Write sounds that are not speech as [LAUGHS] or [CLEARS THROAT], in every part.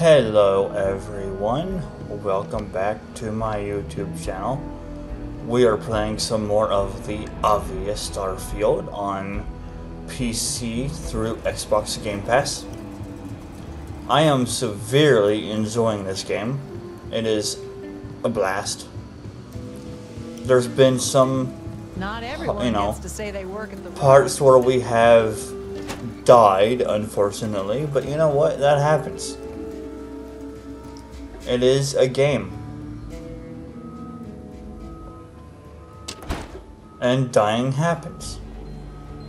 Hello everyone, welcome back to my YouTube channel. We are playing some more of the obvious Starfield on PC through Xbox Game Pass. I am severely enjoying this game. It is a blast. There's been some Not everyone you know, to say they work at the parts where we have died, unfortunately, but you know what? That happens. It is a game. And dying happens.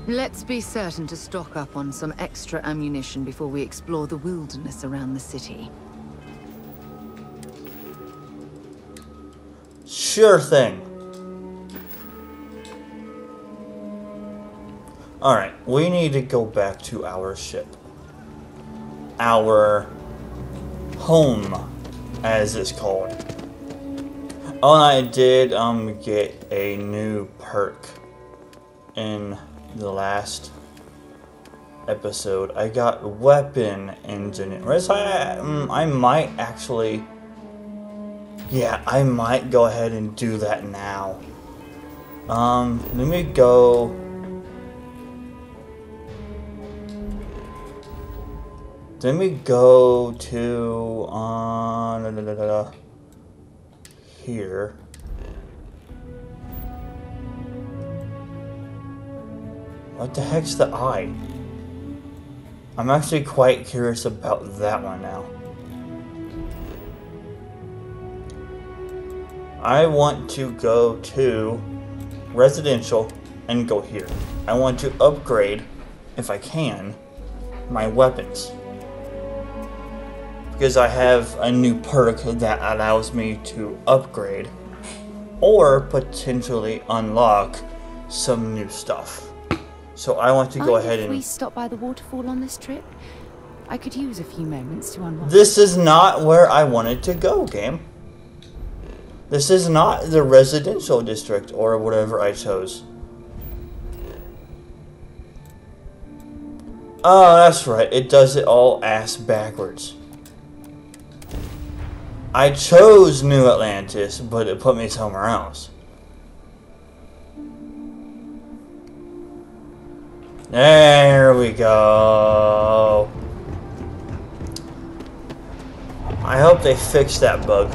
Let's be certain to stock up on some extra ammunition before we explore the wilderness around the city. Sure thing. Alright, we need to go back to our ship. Our home, as it's called. Oh, and I did um get a new perk in the last episode. I got weapon engineer. So I, mm, I might actually yeah, I might go ahead and do that now. Um, let me go. Let we go to uh, da, da, here. What the heck's the eye? I'm actually quite curious about that one now. I want to go to residential and go here. I want to upgrade, if I can, my weapons. Because I have a new perk that allows me to upgrade or potentially unlock some new stuff. So I want to go Mind ahead if we stop by the waterfall on this trip? I could use a few moments to unwind. This is not where I wanted to go, game. This is not the residential district or whatever I chose. Oh, that's right. It does it all ass backwards. I chose New Atlantis, but it put me somewhere else. There we go. I hope they fix that bug.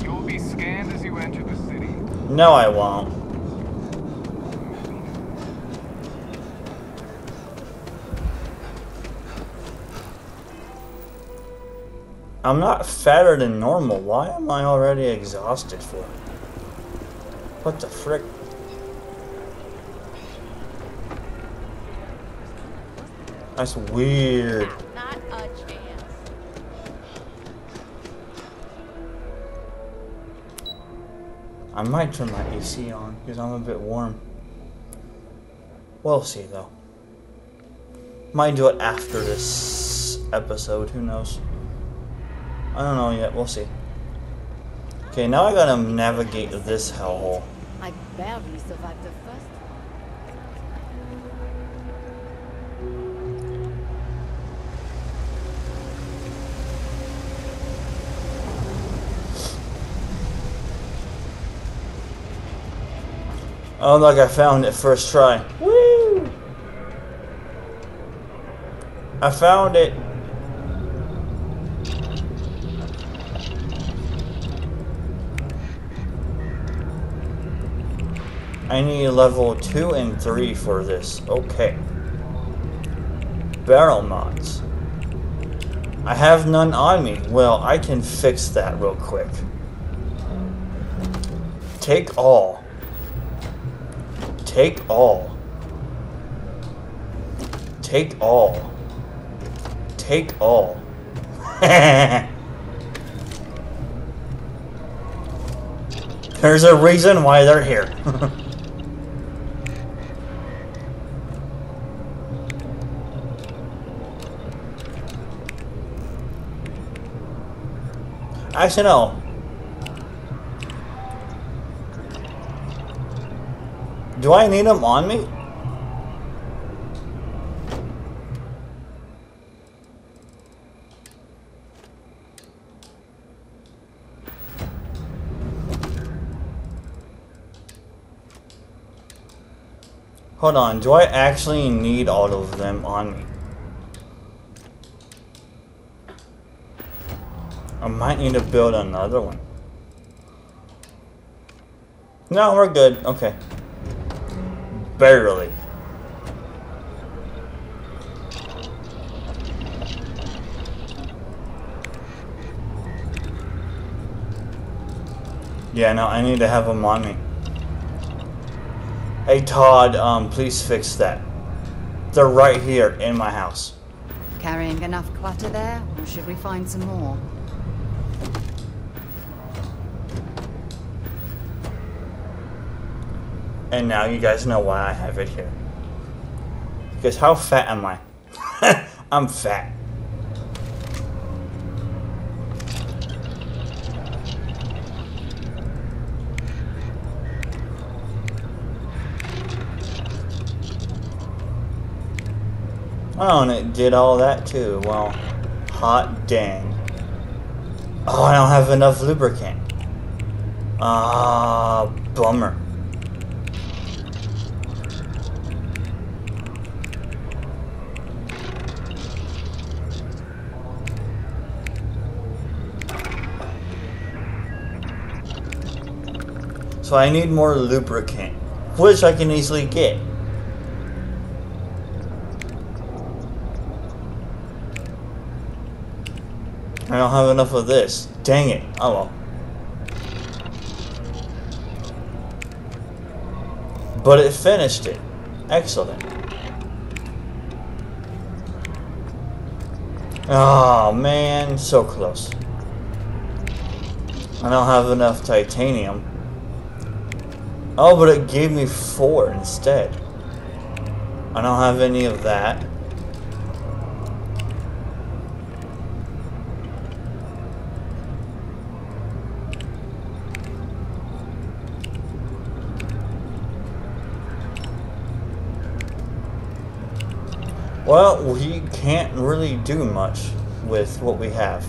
You will be scanned as you enter the city. No, I won't. I'm not fatter than normal. Why am I already exhausted for? What the frick? That's weird. Not a chance. I might turn my AC on because I'm a bit warm. We'll see though. Might do it after this episode, who knows? I don't know yet, we'll see. Okay, now I gotta navigate this hellhole. I barely survived the first Oh look, I found it first try. Woo! I found it. I need level 2 and 3 for this. Okay. Barrel mods. I have none on me. Well, I can fix that real quick. Take all. Take all. Take all. Take all. [LAUGHS] There's a reason why they're here. [LAUGHS] Actually, no. Do I need them on me? Hold on, do I actually need all of them on me? I might need to build another one. No, we're good. Okay. Barely. Yeah, no, I need to have them on me. Hey Todd, um, please fix that. They're right here in my house. Carrying enough clutter there, or should we find some more? And now you guys know why I have it here. Because how fat am I? [LAUGHS] I'm fat. Oh, and it did all that too. Well, hot dang. Oh, I don't have enough lubricant. Ah, bummer. So I need more lubricant, which I can easily get. I don't have enough of this. Dang it. Oh well. But it finished it. Excellent. Oh man, so close. I don't have enough titanium. Oh, but it gave me four instead. I don't have any of that. Well, we can't really do much with what we have.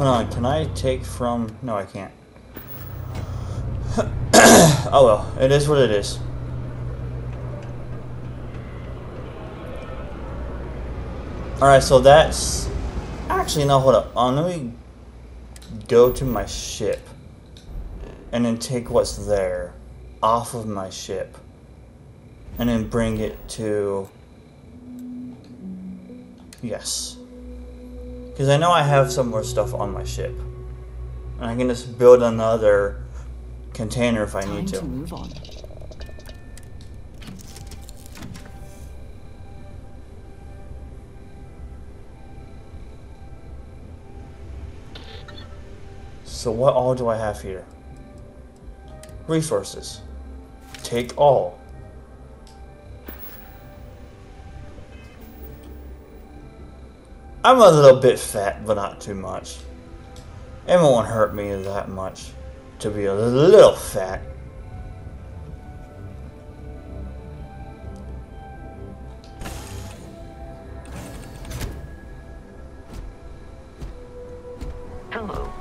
Hold on, can I take from... No, I can't. [COUGHS] oh well, it is what it is. Alright, so that's... Actually, no, hold up. Um, let me go to my ship. And then take what's there off of my ship. And then bring it to... Yes. Because I know I have some more stuff on my ship. And I can just build another container if I Time need to to. move on. So what all do I have here? Resources. Take all. I'm a little bit fat, but not too much. It won't hurt me that much to be a little fat. Hello.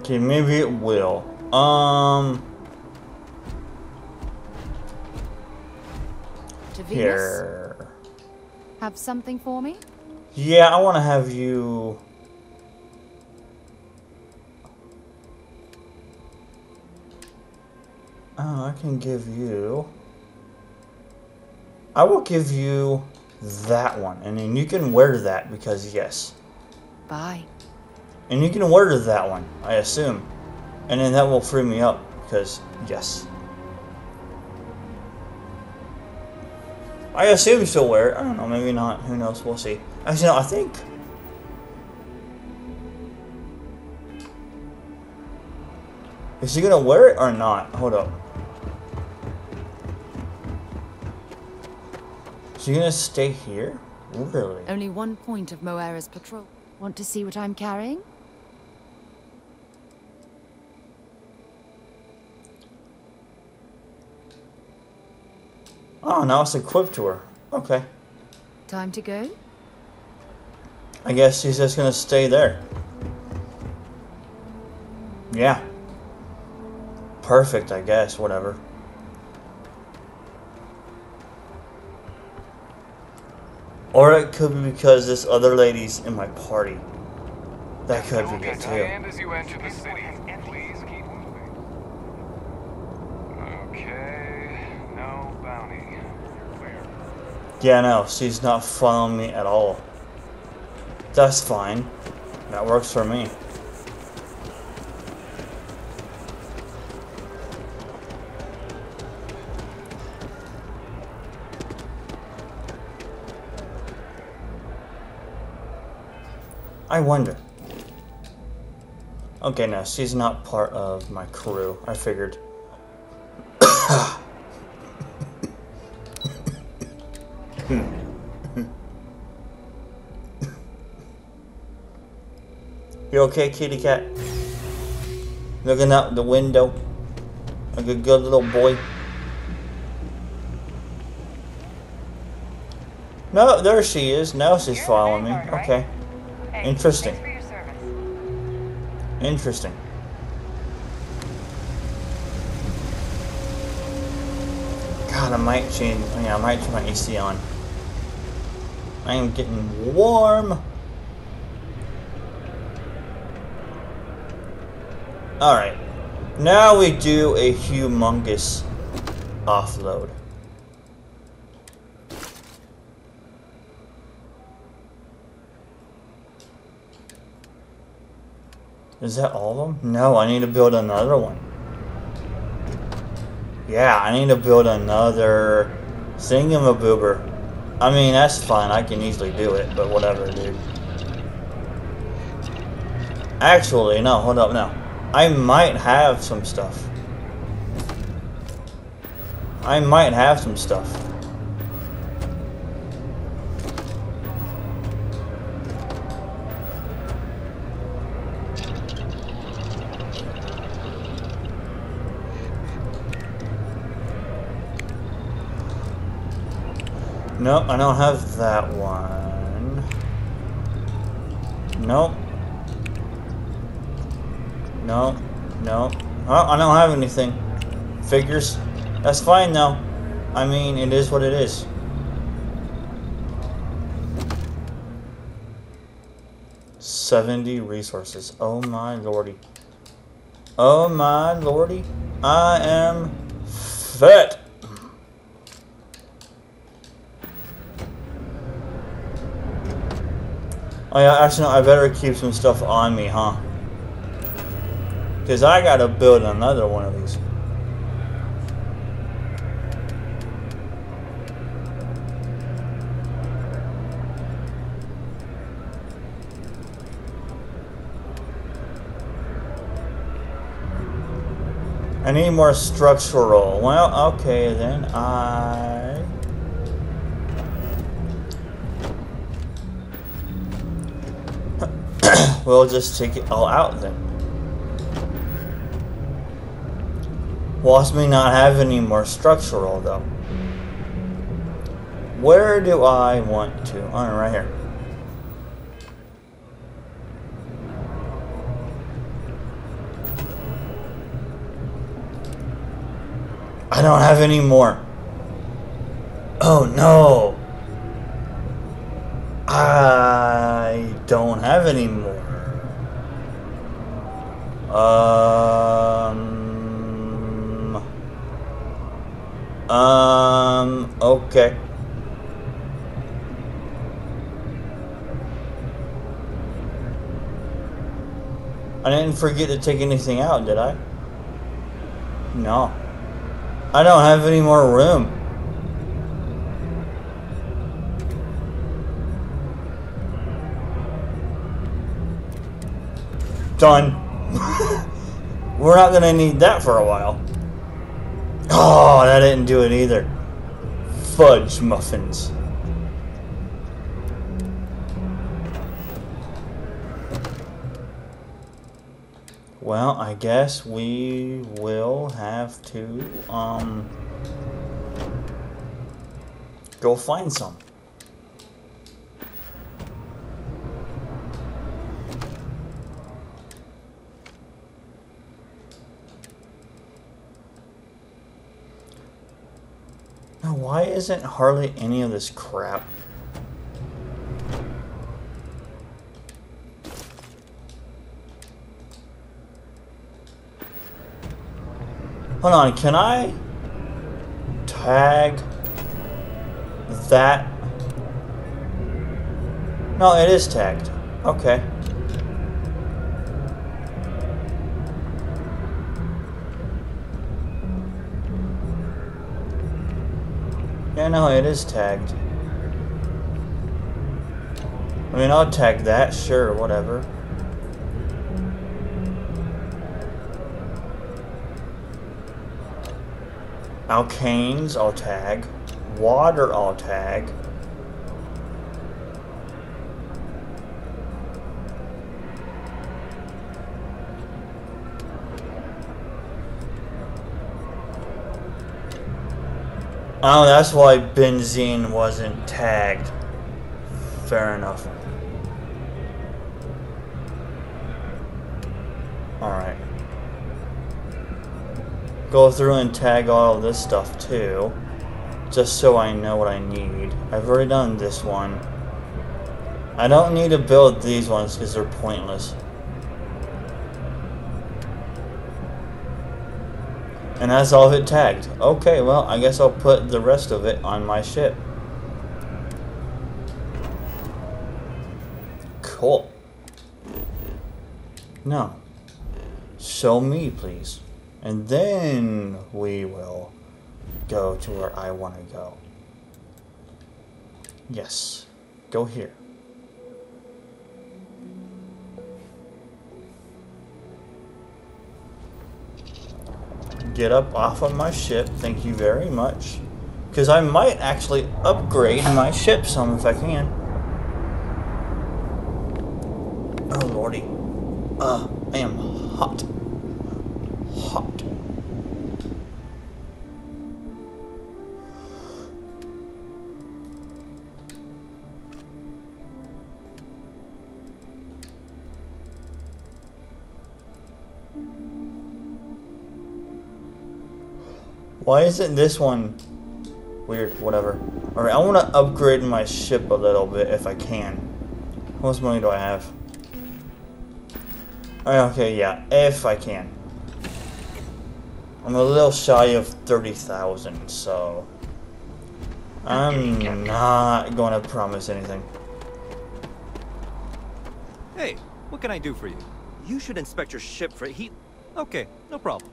Okay, maybe it will. Um, To Venus? here. Have something for me? Yeah, I want to have you. Oh, I can give you. I will give you that one, and then you can wear that because yes, Bye. and you can wear that one, I assume, and then that will free me up because yes. I assume she'll wear it. I don't know, maybe not. Who knows? We'll see. Actually, no, I think. Is she gonna wear it or not? Hold up. Is she gonna stay here? Really? Only one point of Moera's patrol. Want to see what I'm carrying? Oh, now it's equipped to her. Okay. Time to go? I guess she's just gonna stay there. Yeah. Perfect, I guess, whatever. Or it could be because this other lady's in my party. That could be good too. scanned as you enter the city. Please keep moving. Okay, no bounty. Yeah, no, she's not following me at all. That's fine. That works for me. I wonder. Okay, now she's not part of my crew. I figured. You okay, kitty cat? Looking out the window like a good little boy. No, there she is. Now she's following me. Okay. Interesting. Interesting. God, I might change. Yeah, I might turn my AC on. I am getting warm. Alright. Now we do a humongous offload. Is that all of them? No, I need to build another one. Yeah, I need to build another thingamaboober. I mean, that's fine. I can easily do it, but whatever, dude. Actually, no, hold up, no. I might have some stuff. I might have some stuff. No, I don't have that one. Nope. No, no. Oh, I don't have anything. Figures. That's fine though. I mean, it is what it is. Seventy resources. Oh my lordy. Oh my lordy. I am fat. Oh yeah, actually no, I better keep some stuff on me, huh? Because I gotta build another one of these. I need more structural. Well, okay then. I... we'll just take it all out then. Whilst may not have any more structural though. Where do I want to? Oh, right here. I don't have any more. Oh no. I don't have any more. Um. Um. Okay. I didn't forget to take anything out, did I? No. I don't have any more room. Done. We're not gonna need that for a while. Oh, that didn't do it either. Fudge muffins. Well, I guess we will have to, um, go find some. Why isn't hardly any of this crap? Hold on, can I tag that? No, it is tagged. Okay. No, it is tagged. I mean, I'll tag that, sure, whatever. Alkanes, I'll tag. Water, I'll tag. Oh, that's why benzene wasn't tagged. Fair enough. Alright. Go through and tag all this stuff too. Just so I know what I need. I've already done this one. I don't need to build these ones because they're pointless. And that's all of it tagged. Okay, well, I guess I'll put the rest of it on my ship. Cool. No. Show me, please. And then we will go to where I want to go. Yes. Go here. Get up off of my ship. Thank you very much. Because I might actually upgrade my ship some if I can. Oh, lordy. Uh, I am hot. Hot. Why isn't this one weird? Whatever. Alright, I want to upgrade my ship a little bit if I can. How much money do I have? Oh, okay, yeah, if I can. I'm a little shy of 30,000, so... I'm not going to promise anything. Hey, what can I do for you? You should inspect your ship for heat. Okay, no problem.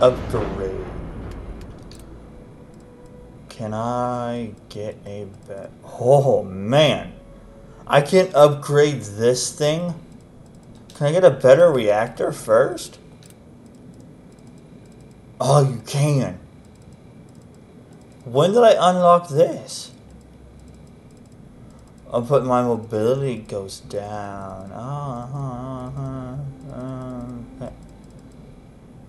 Upgrade. Can I get a bet? Oh man. I can upgrade this thing? Can I get a better reactor first? Oh, you can. When did I unlock this? I'll put my mobility goes down. Uh -huh, uh -huh. Okay.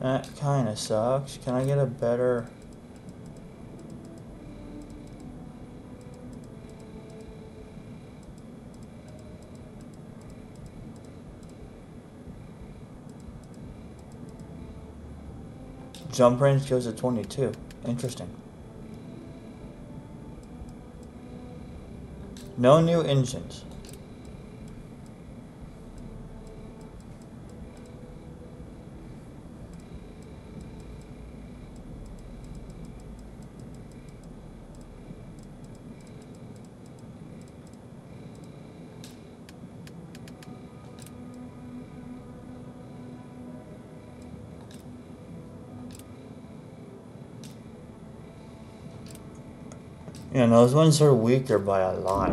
That kind of sucks. Can I get a better... Jump range goes to 22. Interesting. No new engines. You those ones are weaker by a lot.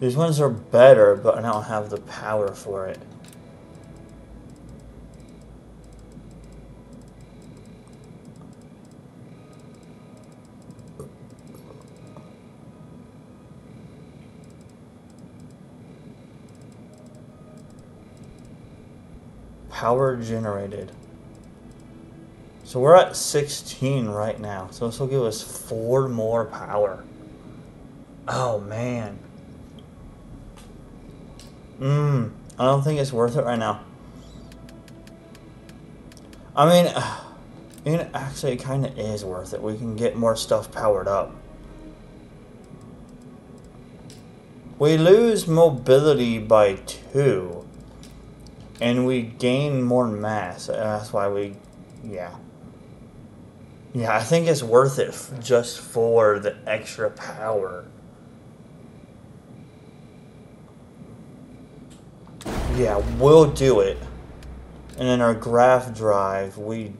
These ones are better, but I don't have the power for it. Power generated. So we're at 16 right now. So this will give us four more power. Oh man. Mmm. I don't think it's worth it right now. I mean, [SIGHS] I mean actually it kind of is worth it. We can get more stuff powered up. We lose mobility by two. And we gain more mass. Uh, that's why we, yeah. Yeah, I think it's worth it just for the extra power. Yeah, we'll do it. And in our grav drive, we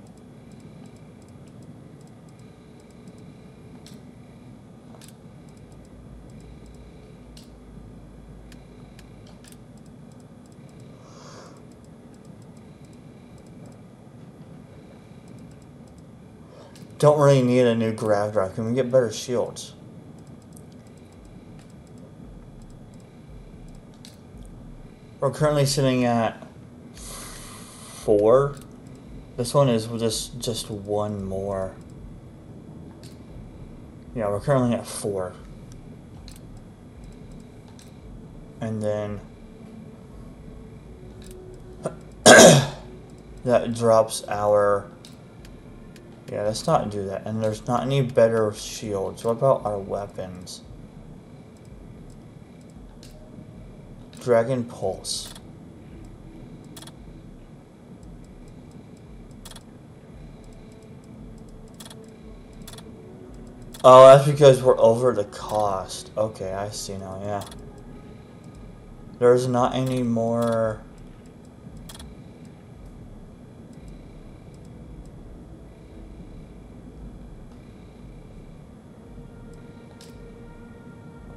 don't really need a new grav drive. Can we get better shields? We're currently sitting at four. This one is just just one more. Yeah, we're currently at four. And then [COUGHS] that drops our yeah, let's not do that. And there's not any better shields. What about our weapons? Dragon Pulse. Oh, that's because we're over the cost. Okay, I see now, yeah. There's not any more...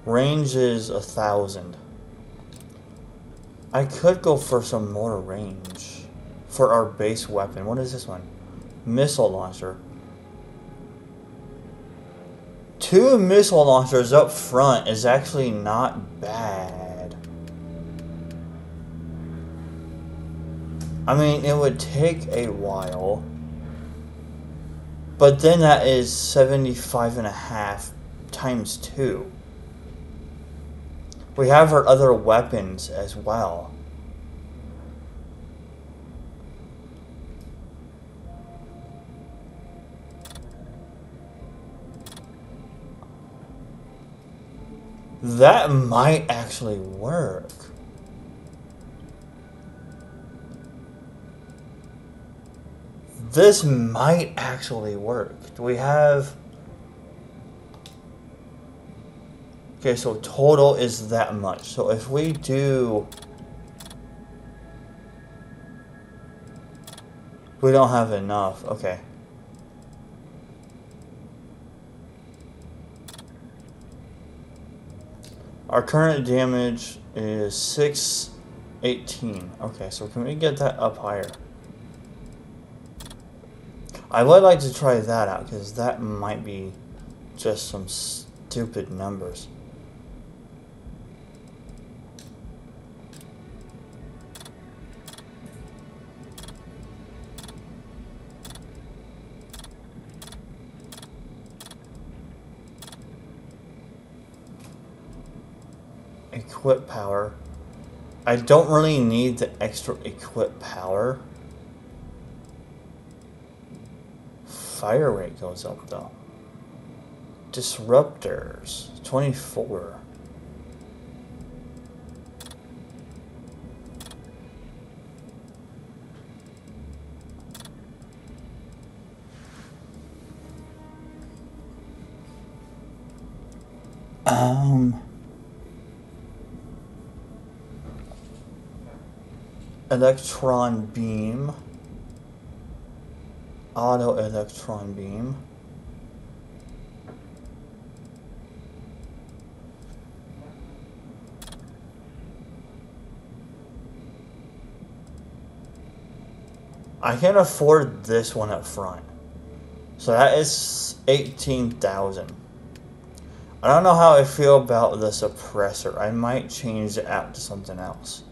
Range is a thousand. I could go for some more range for our base weapon. What is this one? Missile launcher. Two missile launchers up front is actually not bad. I mean, it would take a while. But then that is 75 and a half times 2. We have our other weapons as well. That might actually work. This might actually work. Do we have... Okay, so total is that much. So if we do... We don't have enough. Okay. Our current damage is 618. Okay, so can we get that up higher? I would like to try that out, because that might be just some stupid numbers. Equip power. I don't really need the extra equip power. Fire rate goes up though. Disruptors, 24. electron beam, auto electron beam. I can't afford this one up front. So that is 18,000. I don't know how I feel about the suppressor. I might change it out to something else.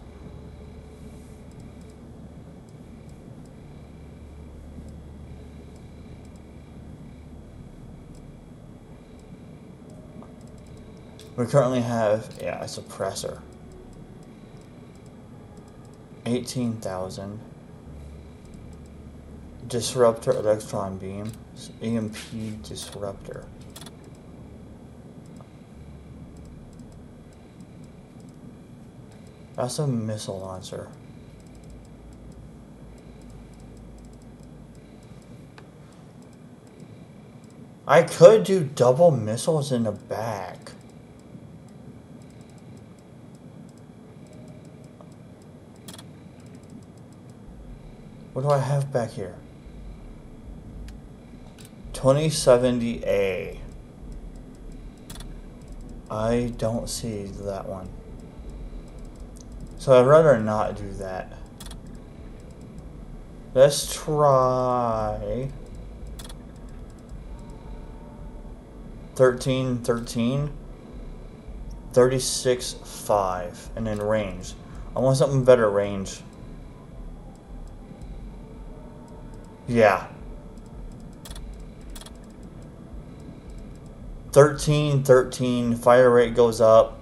We currently have, yeah, a suppressor. 18,000. Disruptor electron beam. EMP disruptor. That's a missile launcher. I could do double missiles in the back. What do I have back here? 2070A. I don't see that one. So I'd rather not do that. Let's try 13, 13, 36, 5, and then range. I want something better range. Yeah. 13, 13, fire rate goes up,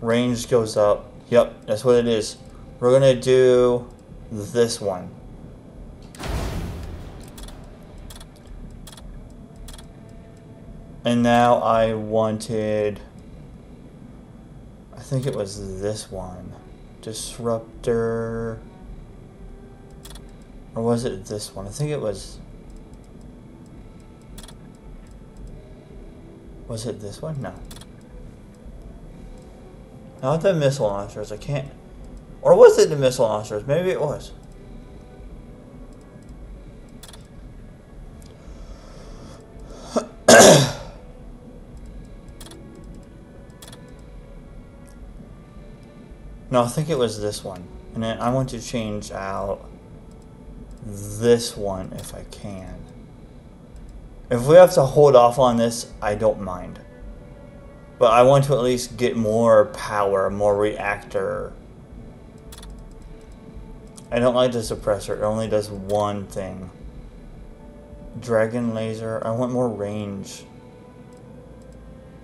range goes up. Yep, that's what it is. We're to do this one. And now I wanted, I think it was this one. Disruptor. Or was it this one? I think it was... Was it this one? No. Not the missile launchers. I can't... Or was it the missile launchers? Maybe it was. [COUGHS] no, I think it was this one. And then I want to change out this one if I can. If we have to hold off on this, I don't mind. But I want to at least get more power, more reactor. I don't like the suppressor. It only does one thing. Dragon laser. I want more range.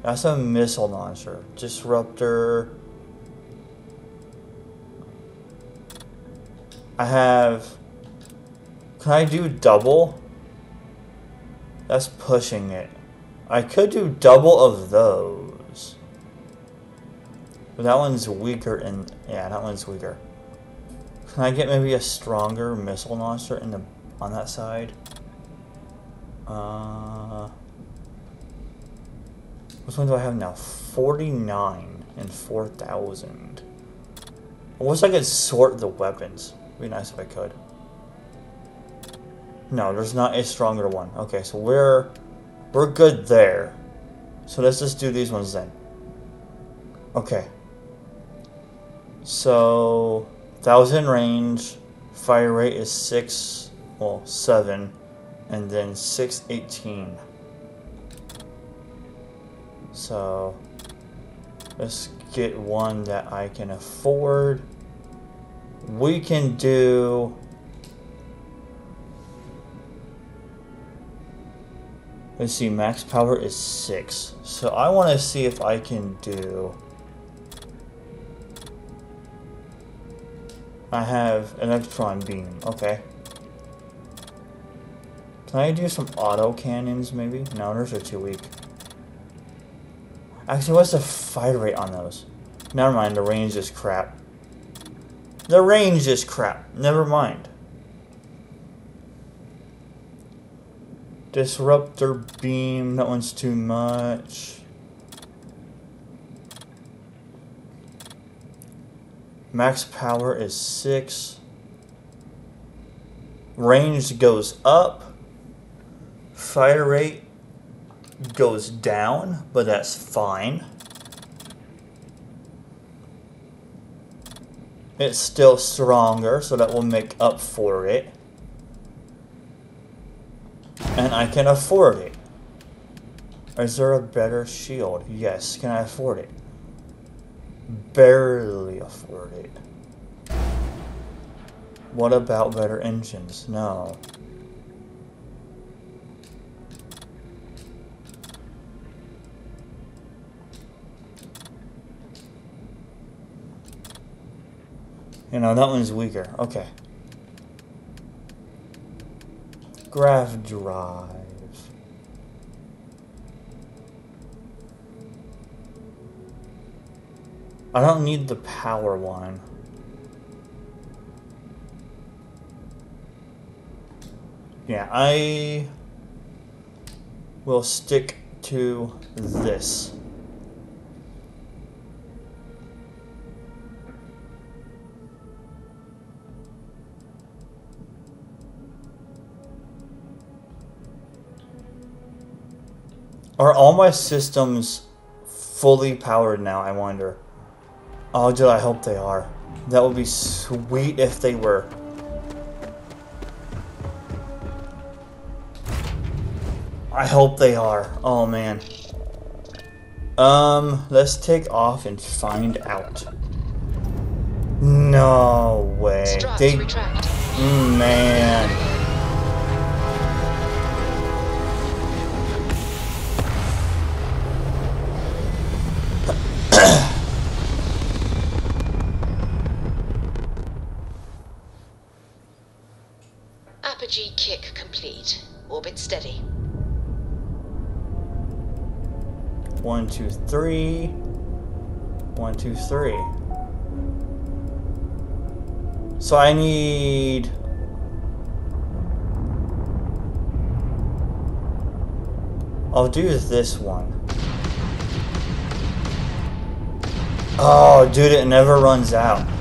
That's a missile launcher. Disruptor. I have can I do double? That's pushing it. I could do double of those. But that one's weaker and yeah, that one's weaker. Can I get maybe a stronger missile launcher in the on that side? Uh which one do I have now? 49 and 4,000. I wish I could sort the weapons. It'd be nice if I could. No, there's not a stronger one. Okay, so we're we're good there. So let's just do these ones then. Okay. So thousand range, fire rate is six, well seven, and then six eighteen. So let's get one that I can afford. We can do Let's see, max power is 6. So I want to see if I can do... I have electron beam, okay. Can I do some auto cannons maybe? No, those are too weak. Actually, what's the fire rate on those? Never mind, the range is crap. The range is crap. Never mind. Disruptor beam, that one's too much. Max power is 6. Range goes up. Fire rate goes down, but that's fine. It's still stronger, so that will make up for it. And I can afford it. Is there a better shield? Yes. Can I afford it? Barely afford it. What about better engines? No. You know, that one's weaker. Okay. Grav drive. I don't need the power one. Yeah, I will stick to this. Are all my systems fully powered now, I wonder? Oh, dude, I hope they are. That would be sweet if they were. I hope they are. Oh, man. Um, let's take off and find out. No way. They. Mm, man. Three. One, two, three. So I need. I'll do this one. Oh, dude, it never runs out.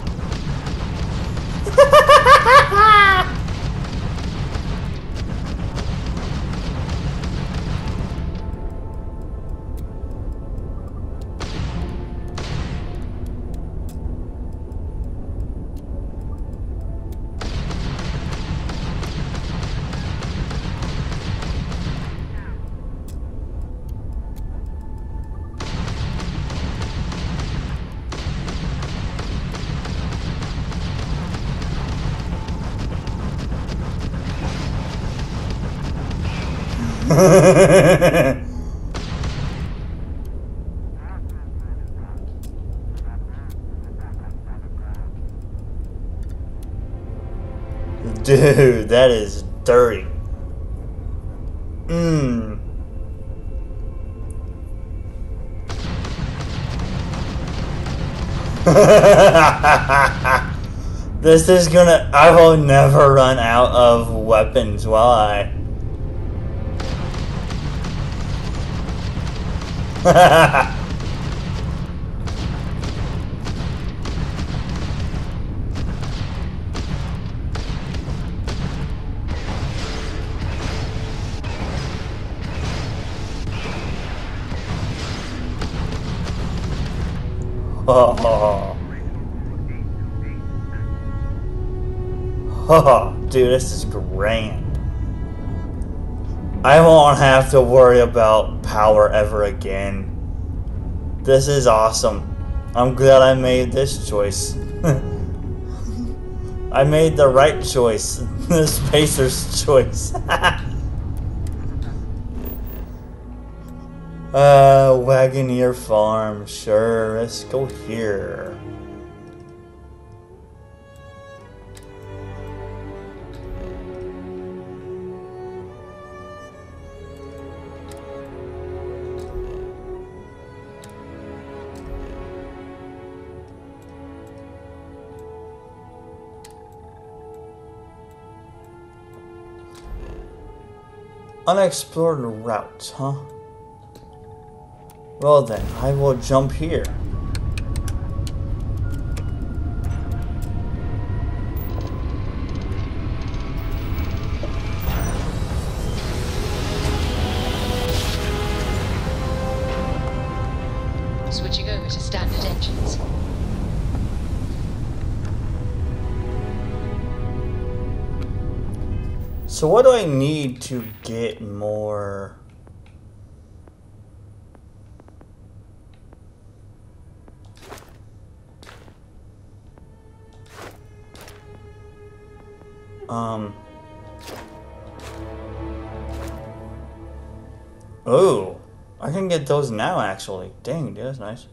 This is gonna. I will never run out of weapons, will I? [LAUGHS] Oh. Oh, [LAUGHS] dude, this is grand. I won't have to worry about power ever again. This is awesome. I'm glad I made this choice. [LAUGHS] I made the right choice. [LAUGHS] the Spacer's choice. uh, Wagoneer Farm. Sure, let's go here. Unexplored route, huh? Well then, I will jump here. Switching over to standard engines. So what do I need to get more? Um. Oh, I can get those now actually. Dang, that's nice.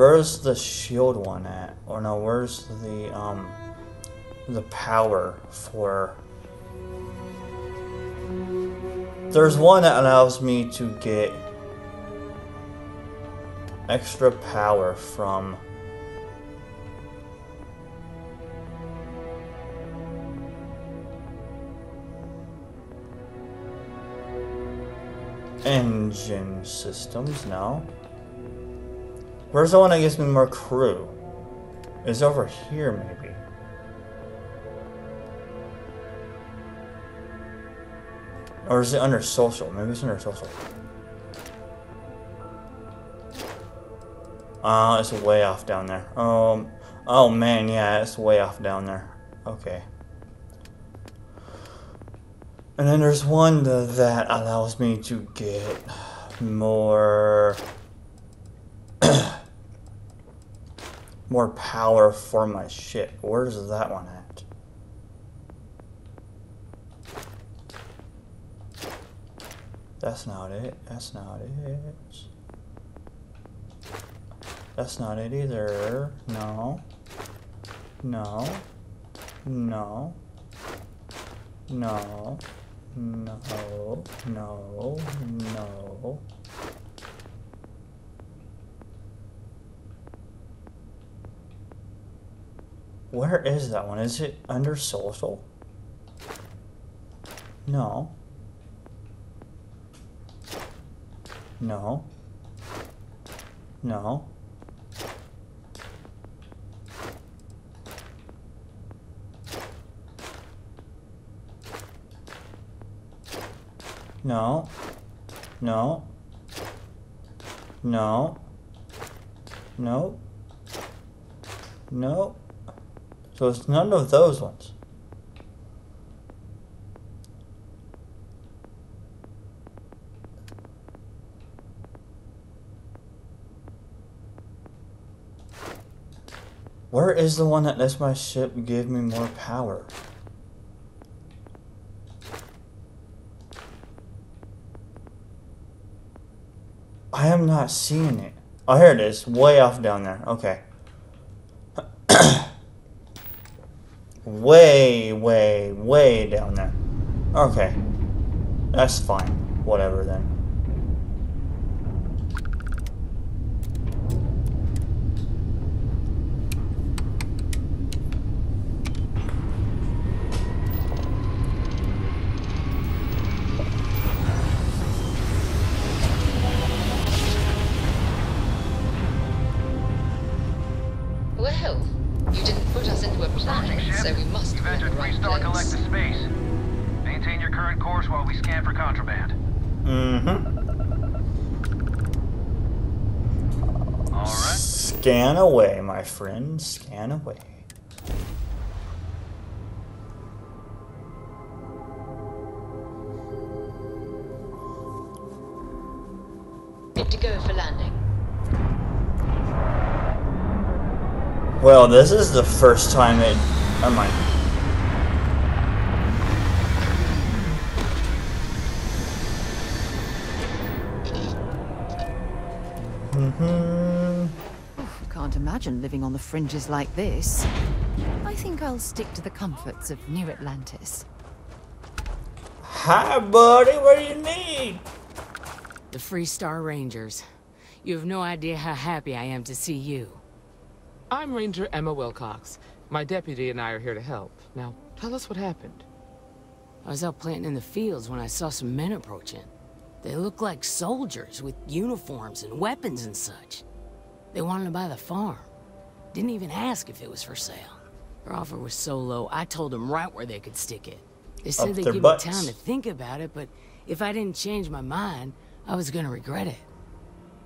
Where's the shield one at? Or no, where's the um the power for There's one that allows me to get extra power from engine systems now. Where's the one that gives me more crew? It's over here, maybe. Or is it under social? Maybe it's under social. Uh, it's way off down there. Um, oh man, yeah, it's way off down there. Okay. And then there's one that allows me to get more [CLEARS THROAT] more power for my ship. Where's that one at? That's not it. That's not it. That's not it either. No. No. No. No. No. No. No. Where is that one? Is it under social? No. No. No. No. No. No. No. No. So it's none of those ones. Where is the one that lets my ship give me more power? I am not seeing it. Oh, here it is. Way off down there. Okay. Way, way, way down there. Okay. That's fine. Whatever then. Approaching plan, ship. so we must You've the entered right three-star place. collective space. Maintain your current course while we scan for contraband. Mm-hmm. All right. Scan away, my friend. Scan away. Good to go for landing. Well, this is the first time it. Never mind. Mm-hmm. Can't imagine living on the fringes like this. I think I'll stick to the comforts of New Atlantis. Hi, buddy. What do you need? The Freestar Rangers. You have no idea how happy I am to see you. I'm Ranger Emma Wilcox. My deputy and I are here to help. Now, tell us what happened. I was out planting in the fields when I saw some men approaching. They looked like soldiers with uniforms and weapons and such. They wanted to buy the farm. Didn't even ask if it was for sale. Their offer was so low, I told them right where they could stick it. They said they'd give butts. me time to think about it, but if I didn't change my mind, I was gonna regret it.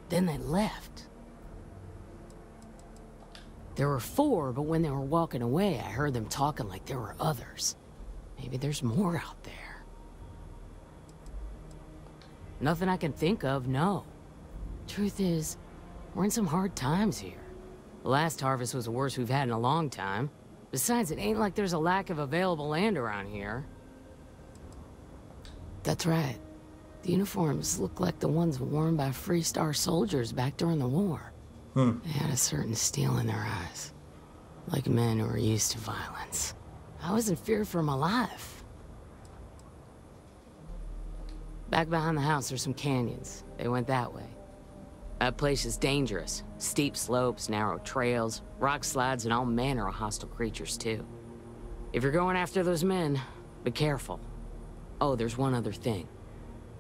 then they left. There were four, but when they were walking away, I heard them talking like there were others. Maybe there's more out there. Nothing I can think of, no. Truth is, we're in some hard times here. The last harvest was the worst we've had in a long time. Besides, it ain't like there's a lack of available land around here. That's right. The uniforms look like the ones worn by Freestar soldiers back during the war. Hmm. They had a certain steel in their eyes. Like men who are used to violence. I was in fear for my life. Back behind the house are some canyons. They went that way. That place is dangerous. Steep slopes, narrow trails, rock slides, and all manner of hostile creatures, too. If you're going after those men, be careful. Oh, there's one other thing.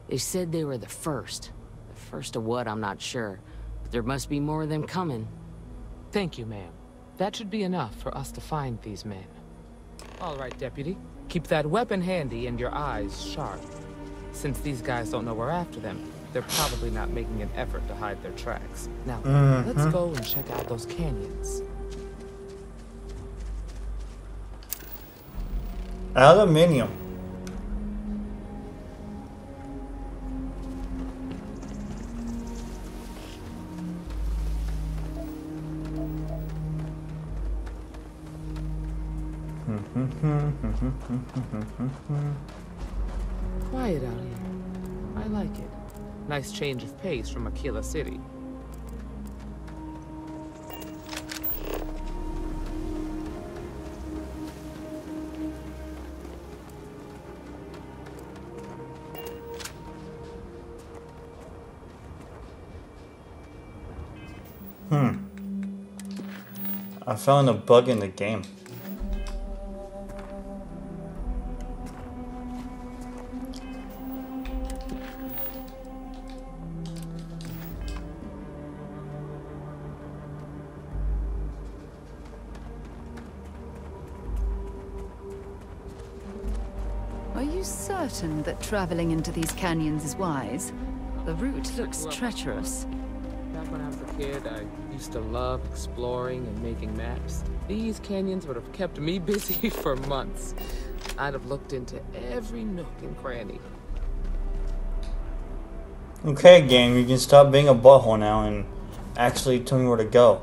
They said they were the first. The first of what, I'm not sure. But there must be more of them coming. Thank you, ma'am. That should be enough for us to find these men. All right, Deputy. Keep that weapon handy and your eyes sharp. Since these guys don't know we're after them, they're probably not making an effort to hide their tracks. Now, let's Mhm. go and check out those canyons. Aluminium. Quiet out here. I like it. Nice change of pace from Aquila City. Hmm. I found a bug in the game. Traveling into these canyons is wise? The route looks treacherous. Back when I was a kid, I used to love exploring and making maps. These canyons would have kept me [LAUGHS] busy for months. I'd have looked into every nook and cranny. Okay, gang, you can stop being a butthole now and actually tell me where to go.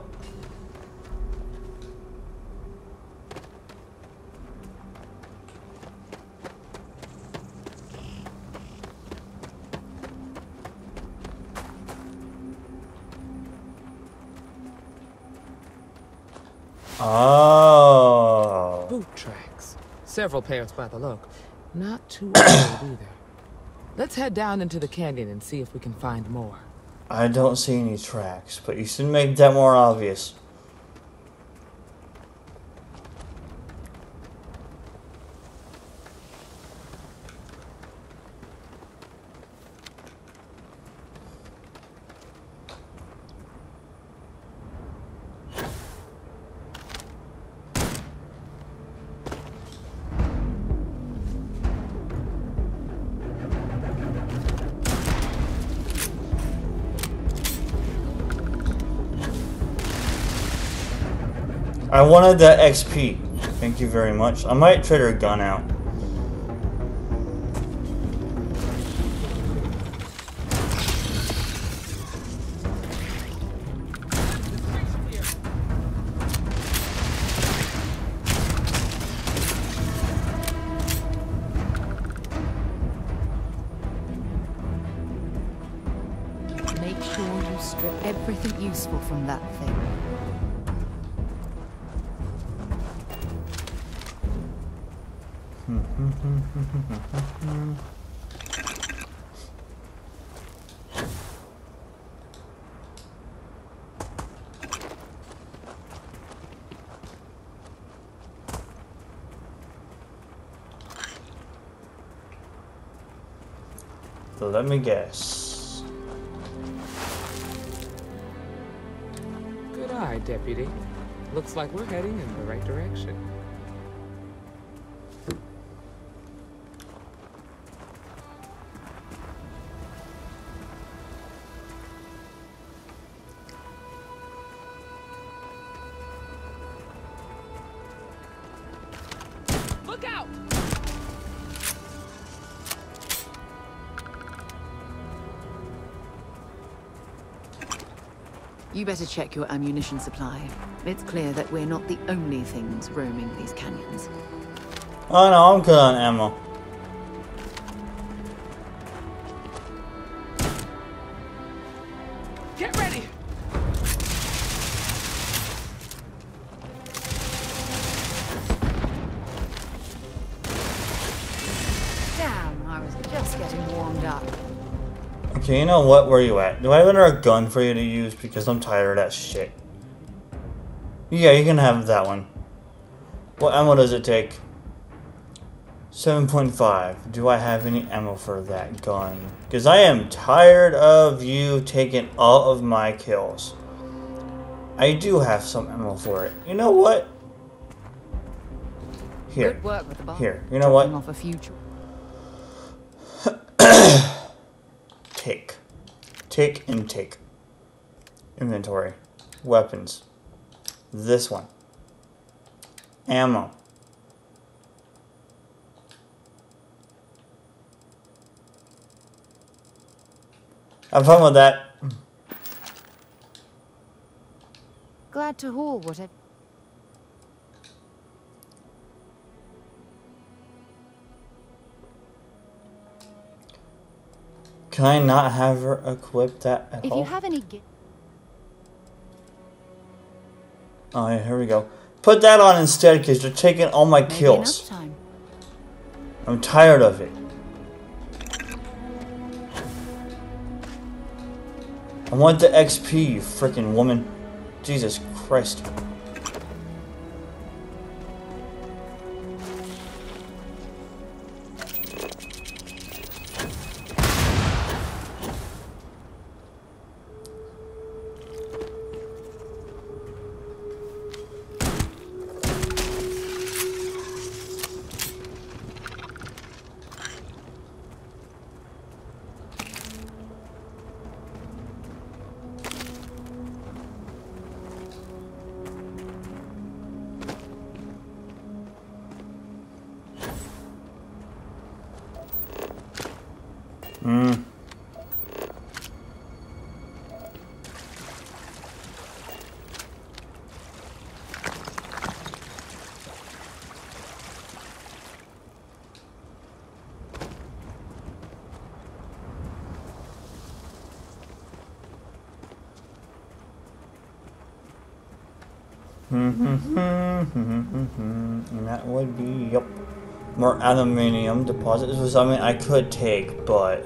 Oh. Boot tracks. Several pairs by the look. Not too [COUGHS] old either. Let's head down into the canyon and see if we can find more. I don't see any tracks, but you should make that more obvious. Wanted that XP. Thank you very much. I might trade her gun out. Let me guess. Good eye, Deputy. Looks like we're heading in the right direction. You better check your ammunition supply. It's clear that we're not the only things roaming these canyons. Oh no, I'm good on ammo. You know what? Where are you at? Do I have another gun for you to use? Because I'm tired of that shit. Yeah, you can have that one. What ammo does it take? 7.5. Do I have any ammo for that gun? Because I am tired of you taking all of my kills. I do have some ammo for it. You know what? Here. Good work with the bomb. Here. You know what? Off a few Take. [COUGHS] Take and take. Inventory. Weapons. This one. Ammo. Have fun with that. Glad to haul whatever. Can I not have her equipped that at If all? you have any Oh yeah, here we go. Put that on instead because you're taking all my maybe kills. I'm tired of it. I want the XP, you freaking woman. Jesus Christ. Mm-hmm. and that would be, yep, more aluminium deposits, which mean I could take, but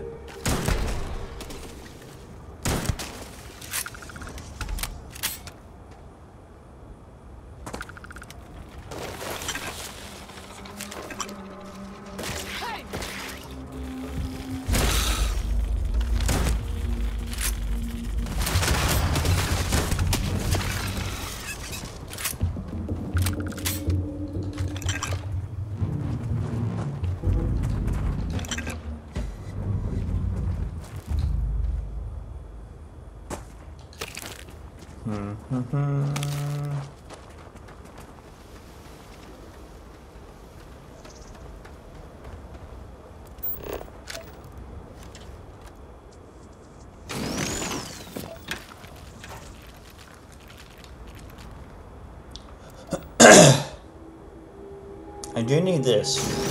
this.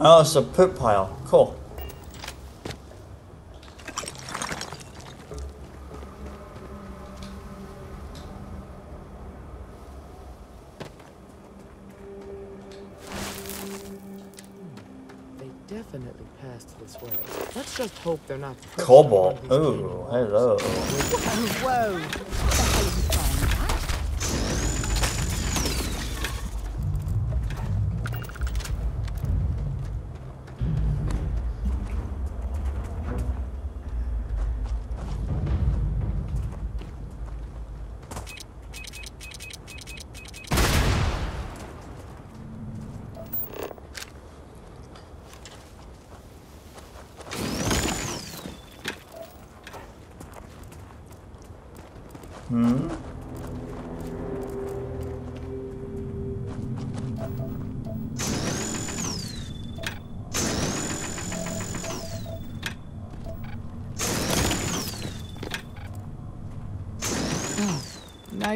Oh, it's a poop pile. Cool. Hope they're not. pushed Cobalt. on one of these Ooh, hello. Whoa!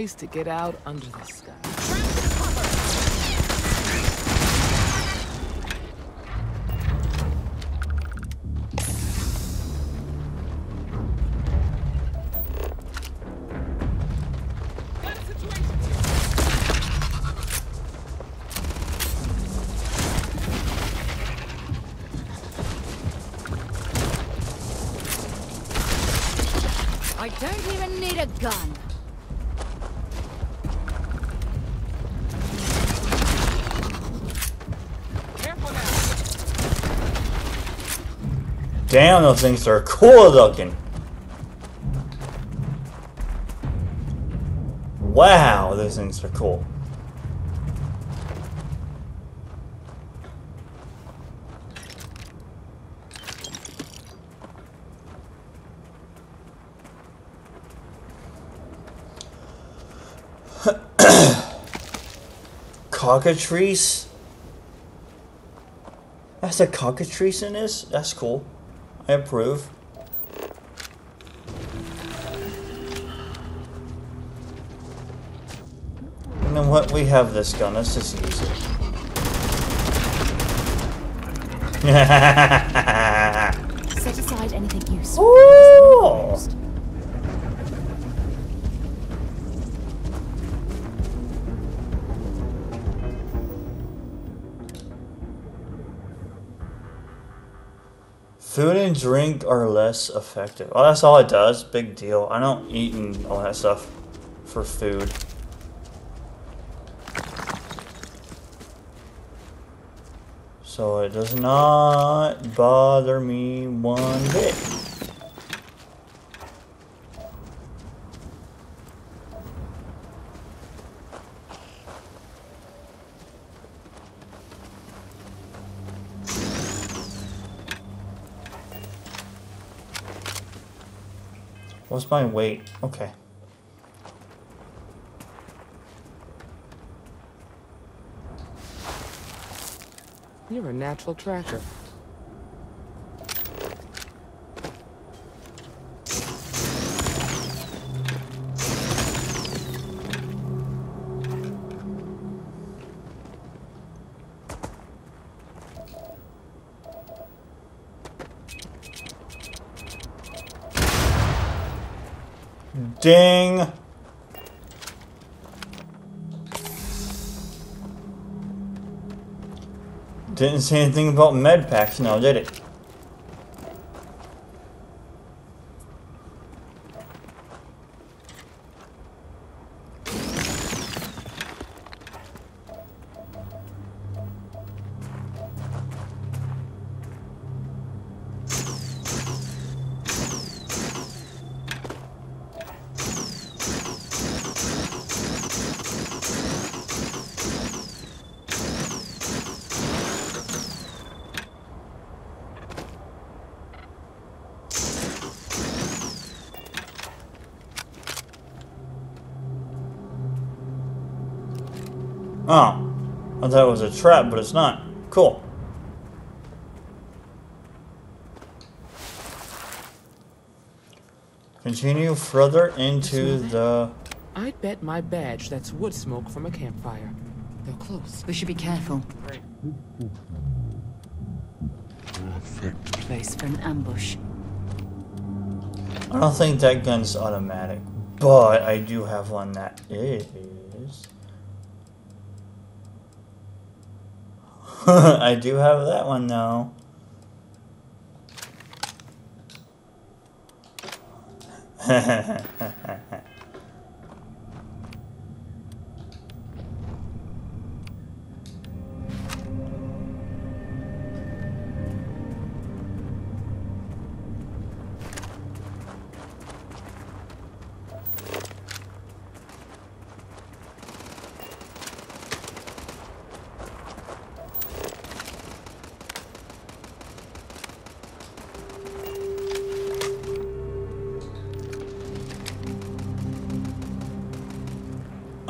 To get out under the sky. Damn, those things are cool looking. Wow, those things are cool. [COUGHS] Cockatrice? That's a cockatrice in this? That's cool. I approve. And then what we have this gun, let's just use [LAUGHS] it. Set aside anything useful. Food and drink are less effective. Oh, that's all it does. Big deal. I don't eat and all that stuff for food. So it does not bother me one bit. My weight? Okay. You're a natural tracker. Didn't say anything about med packs now, did it? Oh. I thought it was a trap, but it's not. Cool. Continue further into the... I'd bet my badge that's wood smoke from a campfire. They're close. We should be careful. Place for an ambush. I don't think that gun's automatic, but I do have one that is. [LAUGHS] I do have that one though. [LAUGHS]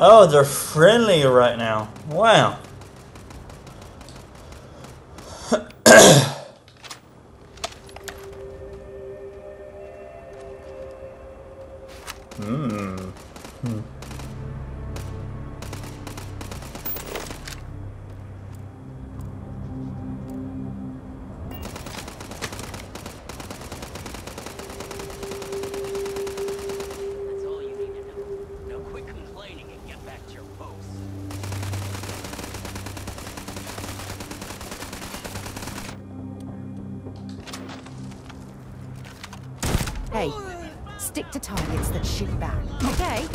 Oh, they're friendly right now. Wow. Hey, stick to targets that shoot back, okay?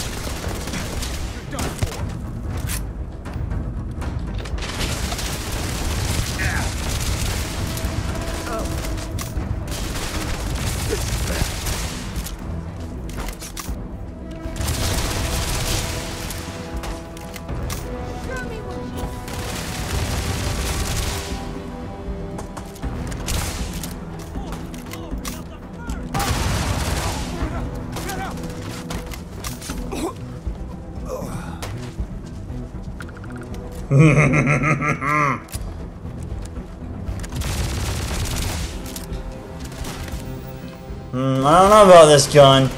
Hmm, I don't know about this gun.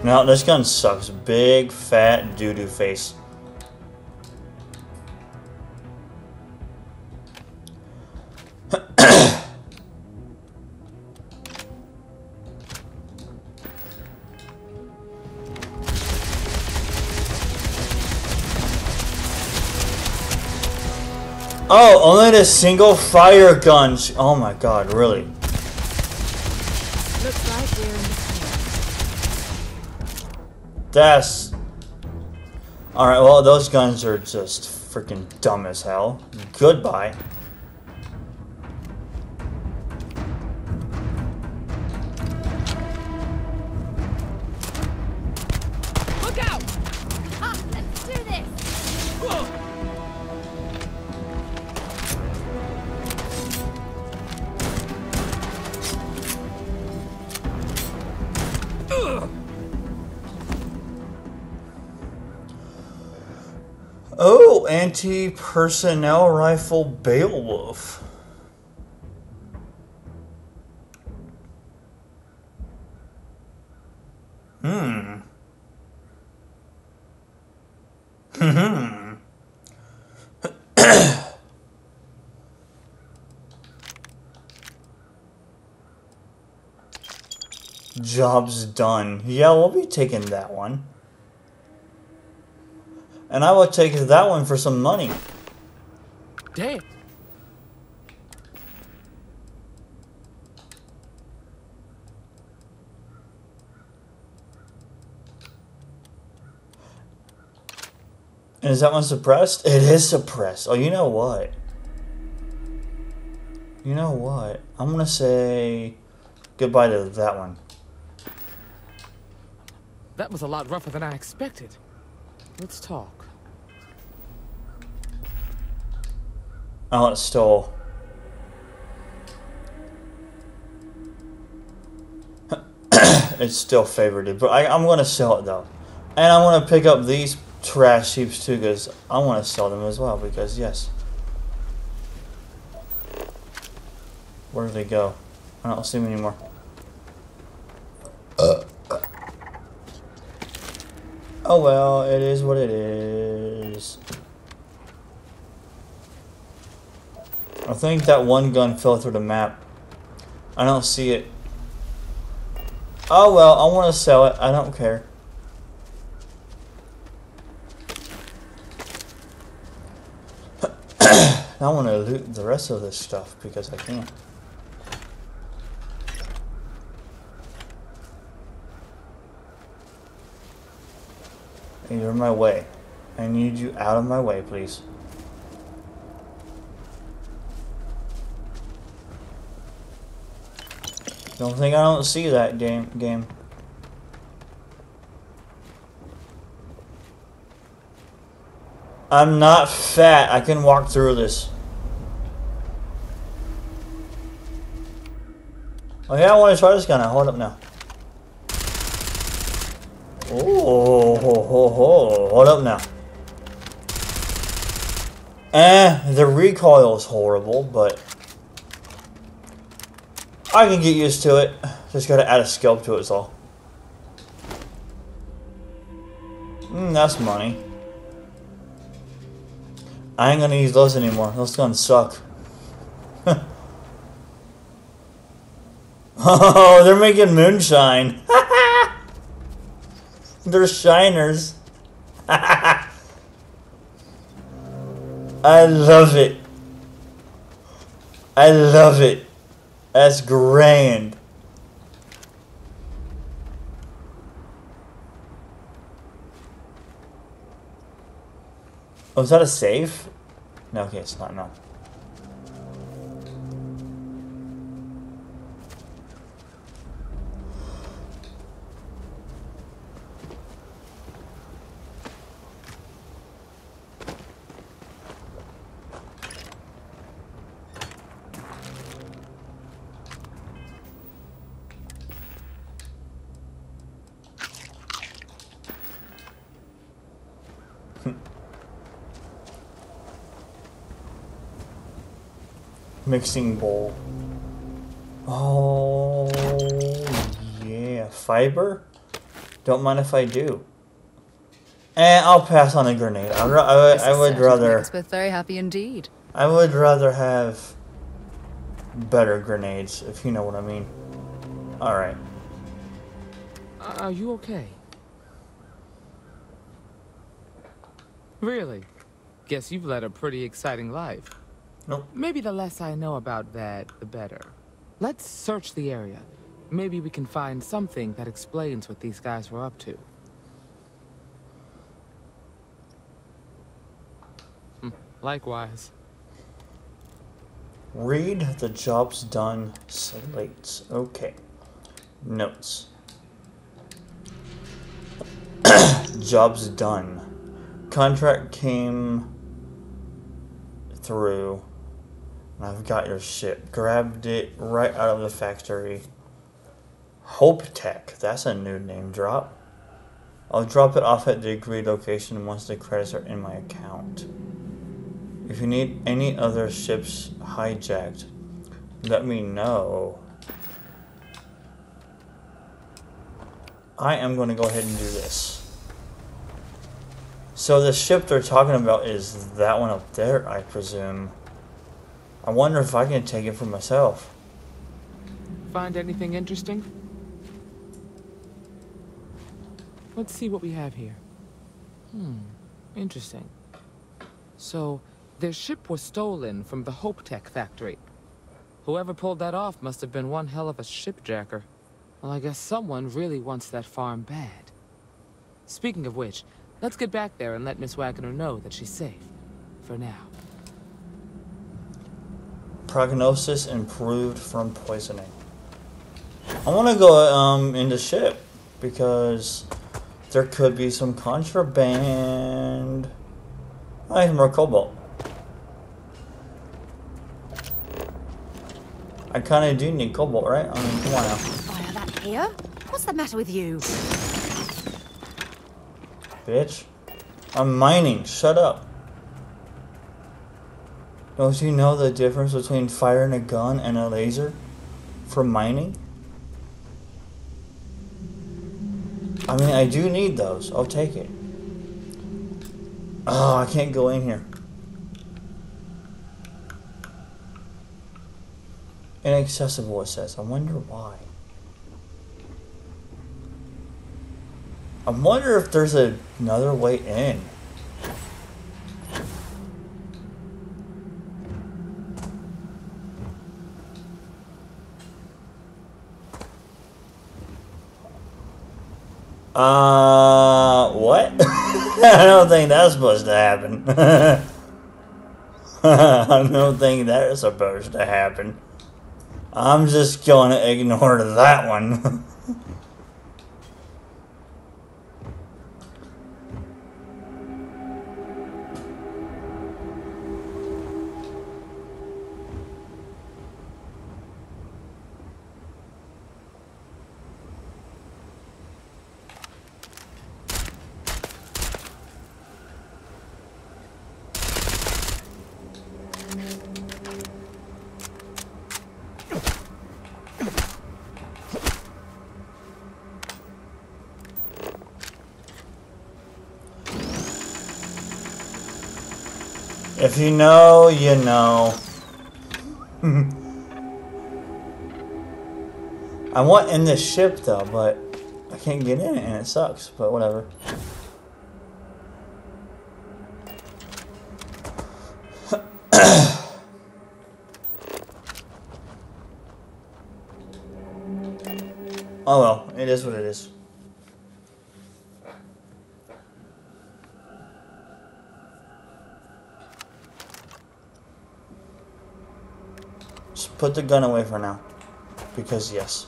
[COUGHS] no, this gun sucks. Big, fat, doo-doo face. Only the single fire guns. Oh my god, really? Like That's... Alright, well, those guns are just freaking dumb as hell. Goodbye. Oh, anti-personnel rifle Beowulf. Hmm. Hmm. [COUGHS] [COUGHS] Job's done. Yeah, we'll be taking that one. And I will take that one for some money. Damn. And is that one suppressed? It is suppressed. Oh, you know what? You know what? I'm gonna say goodbye to that one. That was a lot rougher than I expected. Let's talk. Oh, it stole. it's still favored, but I, I'm gonna sell it though, and I want to pick up these trash heaps too because I want to sell them as well because yes. Where did they go? I don't see them anymore. Uh. Oh well, it is what it is. I think that one gun fell through the map. I don't see it. Oh well, I want to sell it. I don't care. [COUGHS] I want to loot the rest of this stuff because I can. You're in my way. I need you out of my way, please. Don't think I don't see that game game. I'm not fat. I can walk through this. Oh yeah, I want to try this gun now. Hold up now. Oh, ho, ho, ho. hold up now. Eh, the recoil is horrible, but I can get used to it. Just gotta add a scope to it, it, is all. Mm, that's money. I ain't gonna use those anymore. Those guns suck. [LAUGHS] oh, they're making moonshine. [LAUGHS] they're shiners. [LAUGHS] I love it. I love it. That's grand. Oh, is that a save? No, okay, it's not, no. Mixing bowl. Oh, yeah. Fiber? Don't mind if I do. And I'll pass on a grenade. I, I, I would rather... Makes Beth very happy indeed. I would rather have better grenades, if you know what I mean. Alright. Are you okay? Really? Guess you've led a pretty exciting life. Nope. Maybe the less I know about that, the better. Let's search the area. Maybe we can find something that explains what these guys were up to. Hmm, likewise. Read the job's done slates. Okay. Notes. [COUGHS] job's done. Contract came through I've got your ship. Grabbed it right out of the factory. Hope Tech. That's a new name drop. I'll drop it off at the agreed location once the credits are in my account. If you need any other ships hijacked, let me know. I am going to go ahead and do this. So the ship they're talking about is that one up there, I presume. I wonder if I can take it for myself. Find anything interesting? Let's see what we have here. Hmm, interesting. So, their ship was stolen from the HopeTech factory. Whoever pulled that off must have been one hell of a shipjacker. Well, I guess someone really wants that farm bad. Speaking of which, let's get back there and let Miss Wagoner know that she's safe. For now. Prognosis improved from poisoning. I want to go um, in the ship because there could be some contraband. I have more cobalt. I kind of do need cobalt, right? I mean, come on now. Fire that here? What's the matter with you? Bitch. I'm mining. Shut up. Don't you know the difference between firing a gun and a laser for mining? I mean, I do need those. I'll take it. Oh, I can't go in here. Inaccessible, it says. I wonder why. I wonder if there's a, another way in. Uh, what? [LAUGHS] I don't think that's supposed to happen. [LAUGHS] I don't think that is supposed to happen. I'm just going to ignore that one. [LAUGHS] you know, you know. [LAUGHS] I want in this ship though, but I can't get in it and it sucks, but whatever. oh well, it is what it is. Just put the gun away for now. Because yes.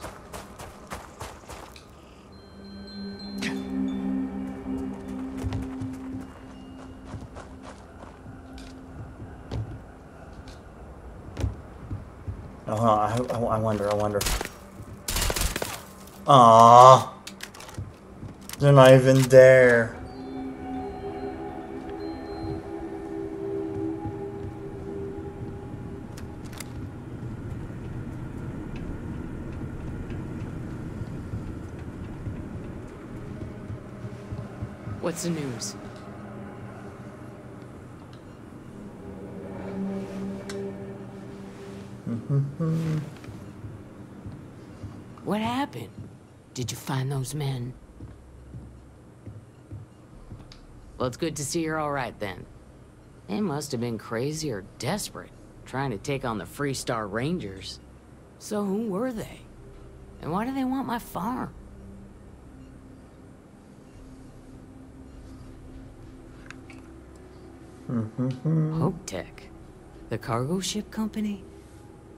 Oh, I, I wonder, I wonder. Aww. They're not even there. What's the news? Mm-hmm. What happened? Did you find those men? Well, it's good to see you're all right then. They must have been crazy or desperate, trying to take on the Freestar Rangers. So who were they? And why do they want my farm? Mm-hmm. HopeTech? The cargo ship company?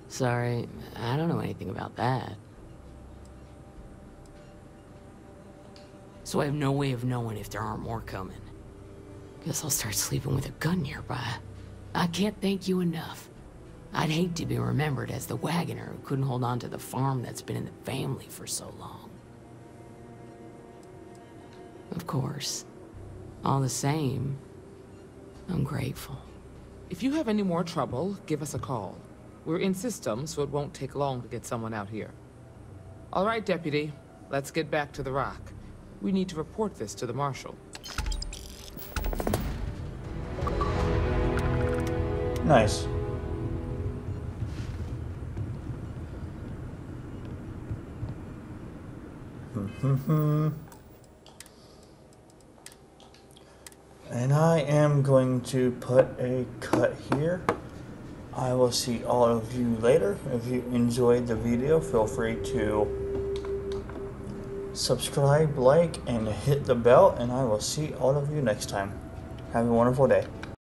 Sorry, I don't know anything about that. So I have no way of knowing if there aren't more coming. Guess I'll start sleeping with a gun nearby. I can't thank you enough. I'd hate to be remembered as the Wagoner who couldn't hold on to the farm that's been in the family for so long. Of course. All the same, I'm grateful. If you have any more trouble, give us a call. We're in system, so it won't take long to get someone out here. All right, Deputy. Let's get back to the rock. We need to report this to the Marshal. Nice. Hmm, hmm, hmm. And I am going to put a cut here. I will see all of you later. If you enjoyed the video, feel free to subscribe, like, and hit the bell, and I will see all of you next time. Have a wonderful day.